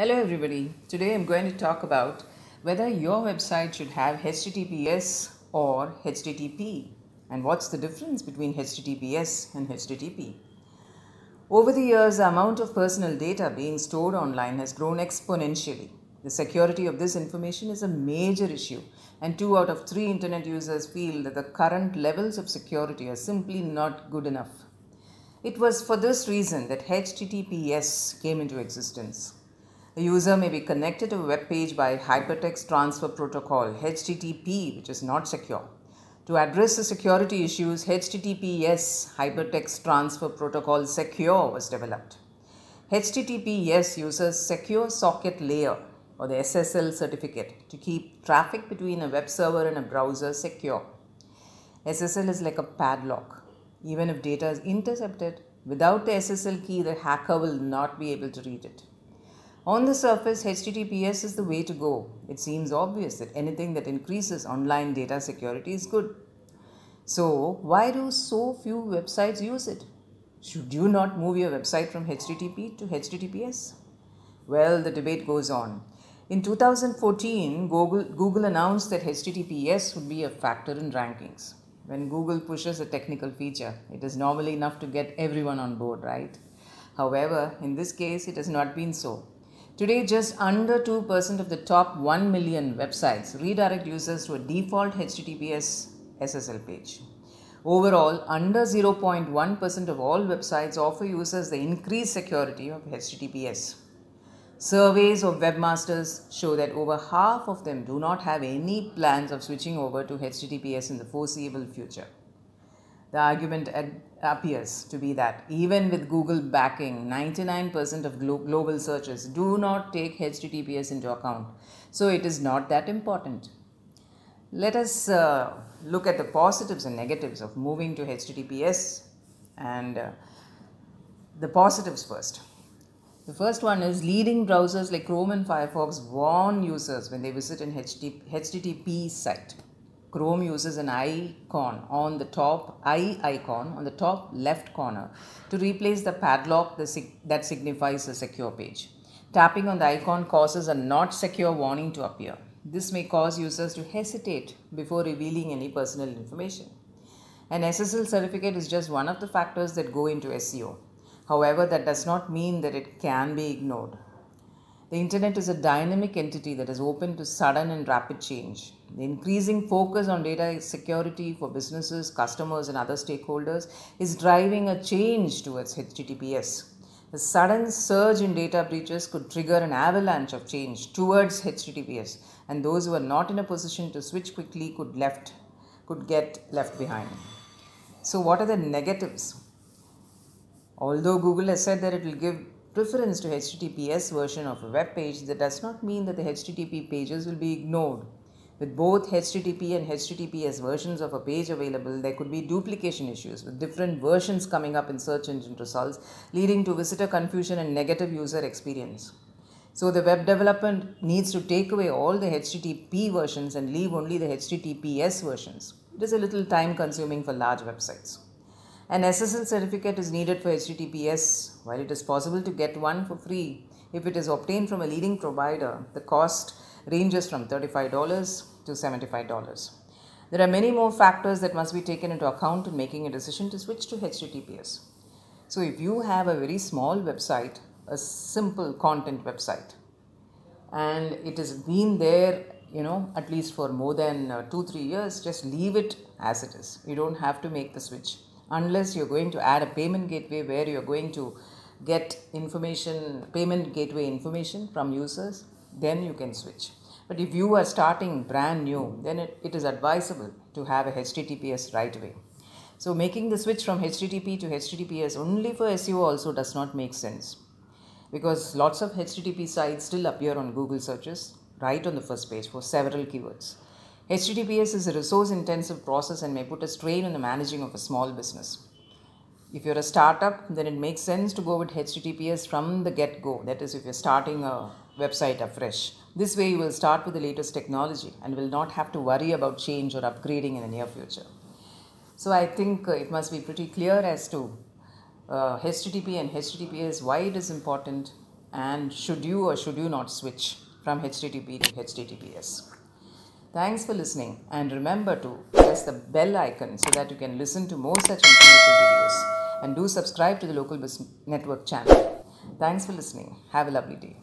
Hello, everybody. Today I'm going to talk about whether your website should have HTTPS or HTTP and what's the difference between HTTPS and HTTP. Over the years, the amount of personal data being stored online has grown exponentially. The security of this information is a major issue, and two out of three internet users feel that the current levels of security are simply not good enough. It was for this reason that HTTPS came into existence. A user may be connected to a web page by Hypertext Transfer Protocol HTTP, which is not secure. To address the security issues, HTTPS Hypertext Transfer Protocol Secure was developed. HTTPS uses Secure Socket Layer or the SSL certificate to keep traffic between a web server and a browser secure. SSL is like a padlock. Even if data is intercepted, without the SSL key, the hacker will not be able to read it. On the surface, HTTPS is the way to go. It seems obvious that anything that increases online data security is good. So, why do so few websites use it? Should you not move your website from HTTP to HTTPS? Well, the debate goes on. In 2014, Google, Google announced that HTTPS would be a factor in rankings. When Google pushes a technical feature, it is normally enough to get everyone on board, right? However, in this case, it has not been so. Today, just under 2% of the top 1 million websites redirect users to a default HTTPS SSL page. Overall, under 0.1% of all websites offer users the increased security of HTTPS. Surveys of webmasters show that over half of them do not have any plans of switching over to HTTPS in the foreseeable future. The argument appears to be that even with Google backing, 99% of glo- global searches do not take HTTPS into account. So it is not that important. Let us uh, look at the positives and negatives of moving to HTTPS and uh, the positives first. The first one is leading browsers like Chrome and Firefox warn users when they visit an HTTP site. Chrome uses an icon on the top, I icon on the top left corner to replace the padlock that signifies a secure page. Tapping on the icon causes a not secure warning to appear. This may cause users to hesitate before revealing any personal information. An SSL certificate is just one of the factors that go into SEO. However, that does not mean that it can be ignored. The internet is a dynamic entity that is open to sudden and rapid change. The increasing focus on data security for businesses, customers, and other stakeholders is driving a change towards HTTPS. The sudden surge in data breaches could trigger an avalanche of change towards HTTPS, and those who are not in a position to switch quickly could left could get left behind. So, what are the negatives? Although Google has said that it will give preference to HTTPS version of a web page, that does not mean that the HTTP pages will be ignored. With both HTTP and HTTPS versions of a page available, there could be duplication issues with different versions coming up in search engine results, leading to visitor confusion and negative user experience. So the web development needs to take away all the HTTP versions and leave only the HTTPS versions. It is a little time consuming for large websites. An SSL certificate is needed for HTTPS. While it is possible to get one for free if it is obtained from a leading provider, the cost ranges from $35 to $75. There are many more factors that must be taken into account in making a decision to switch to HTTPS. So, if you have a very small website, a simple content website, and it has been there, you know, at least for more than uh, two, three years, just leave it as it is. You don't have to make the switch unless you're going to add a payment gateway where you're going to get information, payment gateway information from users, then you can switch. But if you are starting brand new, then it, it is advisable to have a HTTPS right away. So making the switch from HTTP to HTTPS only for SEO also does not make sense because lots of HTTP sites still appear on Google searches right on the first page for several keywords. HTTPS is a resource intensive process and may put a strain on the managing of a small business. If you're a startup, then it makes sense to go with HTTPS from the get go. That is, if you're starting a website afresh. This way, you will start with the latest technology and will not have to worry about change or upgrading in the near future. So, I think uh, it must be pretty clear as to uh, HTTP and HTTPS, why it is important, and should you or should you not switch from HTTP to HTTPS. Thanks for listening and remember to press the bell icon so that you can listen to more such informative videos and do subscribe to the Local Biz Network channel. Thanks for listening. Have a lovely day.